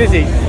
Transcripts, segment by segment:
busy.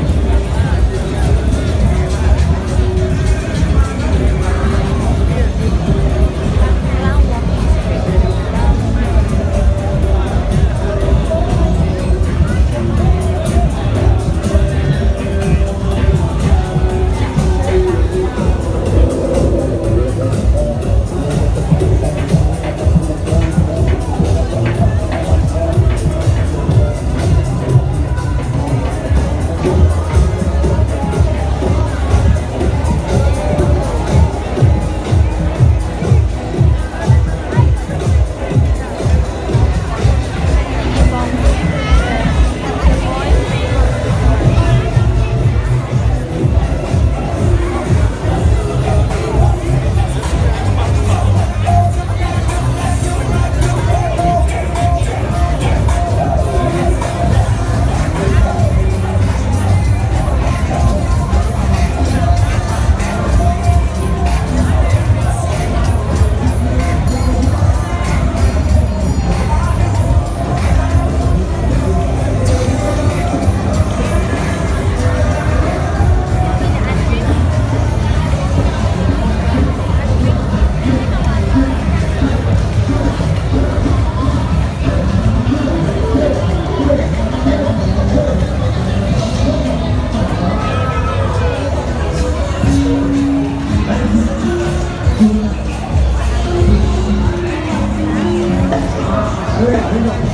何?